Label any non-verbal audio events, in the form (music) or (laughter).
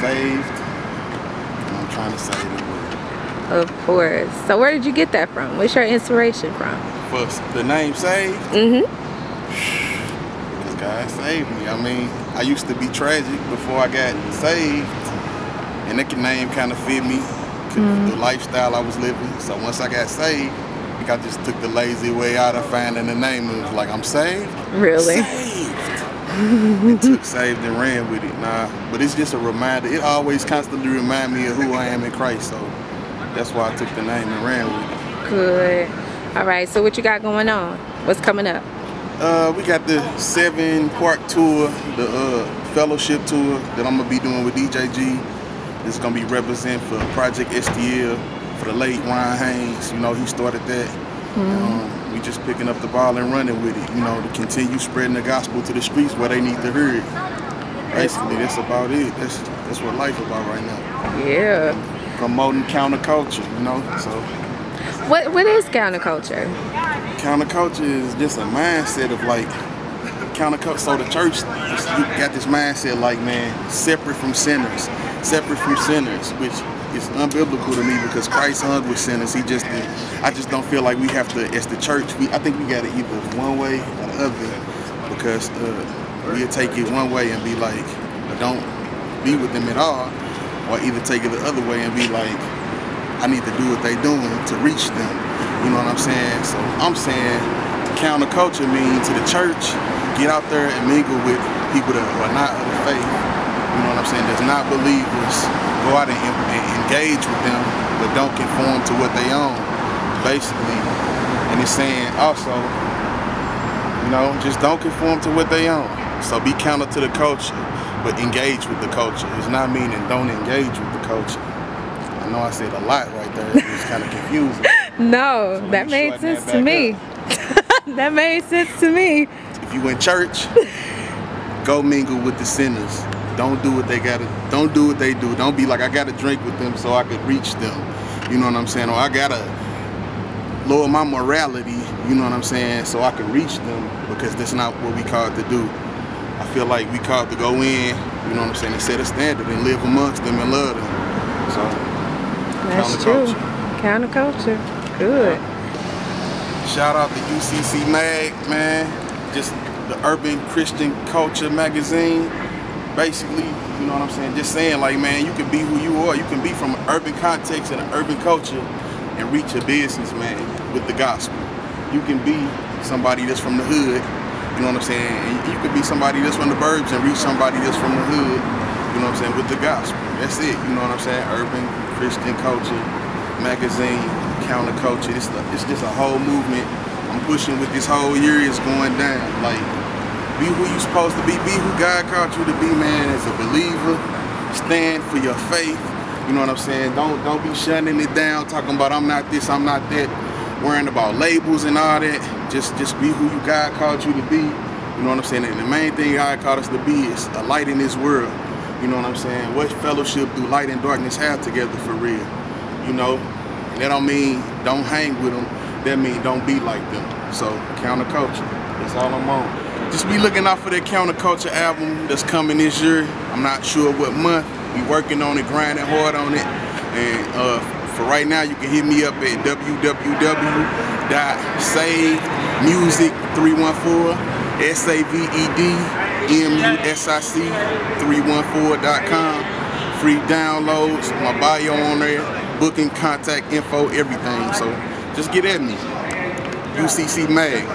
saved. And I'm trying to save the world. Of course. So where did you get that from? What's your inspiration from? For the name saved, Mm-hmm. because God saved me. I mean, I used to be tragic before I got saved, and that name kind of fit me, the lifestyle I was living. So once I got saved, I think I just took the lazy way out of finding the name. It was like, I'm saved. Really? Saved. (laughs) and took saved and ran with it. Nah, but it's just a reminder. It always constantly remind me of who I am in Christ. So that's why I took the name and ran with it. Good. All right. So what you got going on? What's coming up? Uh, we got the seven part tour, the uh, fellowship tour that I'm gonna be doing with DJG. Is gonna be represent for Project STL for the late Ryan Haynes. You know, he started that. Um, we just picking up the ball and running with it. You know, to continue spreading the gospel to the streets where they need to hear it. Basically, that's about it. That's that's what life about right now. Yeah. Promoting counterculture. You know, so What What is counterculture? counterculture is just a mindset of like counterculture. So the church got this mindset like man, separate from sinners, separate from sinners, which is unbiblical to me because Christ hung with sinners. He just did. I just don't feel like we have to, as the church, we I think we got to either one way or the other because uh, we'll take it one way and be like, don't be with them at all, or either take it the other way and be like, I need to do what they're doing to reach them. You know what I'm saying? So I'm saying counterculture means to the church, get out there and mingle with people that are not of the faith. You know what I'm saying? That's not believers. Go out and, and engage with them, but don't conform to what they own, basically. And it's saying also, you know, just don't conform to what they own. So be counter to the culture, but engage with the culture. It's not meaning don't engage with the culture. I know I said a lot right there. It was kind of confusing. (laughs) No, So that made sense that to me. (laughs) that made sense to me. If you in church, go mingle with the sinners. Don't do what they gotta. Don't do what they do. Don't be like I gotta drink with them so I could reach them. You know what I'm saying? Or I gotta lower my morality. You know what I'm saying? So I can reach them because that's not what we called to do. I feel like we called to go in. You know what I'm saying? And set a standard and live amongst them and love them. So That's true. Counterculture. Counterculture. Good. Shout out to UCC Mag, man. Just the Urban Christian Culture magazine. Basically, you know what I'm saying? Just saying, like, man, you can be who you are. You can be from an urban context and an urban culture and reach a business, man, with the gospel. You can be somebody that's from the hood, you know what I'm saying? And you could be somebody that's from the burbs and reach somebody that's from the hood, you know what I'm saying, with the gospel. That's it, you know what I'm saying? Urban Christian Culture magazine, counterculture. It's, it's just a whole movement I'm pushing with this whole year is going down. Like, be who you're supposed to be. Be who God called you to be, man. As a believer, stand for your faith. You know what I'm saying? Don't don't be shutting it down, talking about I'm not this, I'm not that, worrying about labels and all that. Just just be who you God called you to be. You know what I'm saying? And the main thing God called us to be is a light in this world. You know what I'm saying? What fellowship do light and darkness have together for real? You know, and that don't mean don't hang with them. That mean don't be like them. So counterculture. That's all I'm on. Just be looking out for that counterculture album that's coming this year. I'm not sure what month. We working on it, grinding hard on it. And uh, for right now, you can hit me up at www.savedmusic314 S-A-V-E-D-M-U-S-I-C 314.com. Free downloads, my bio on there, booking, contact info, everything. So just get at me. UCC Mag.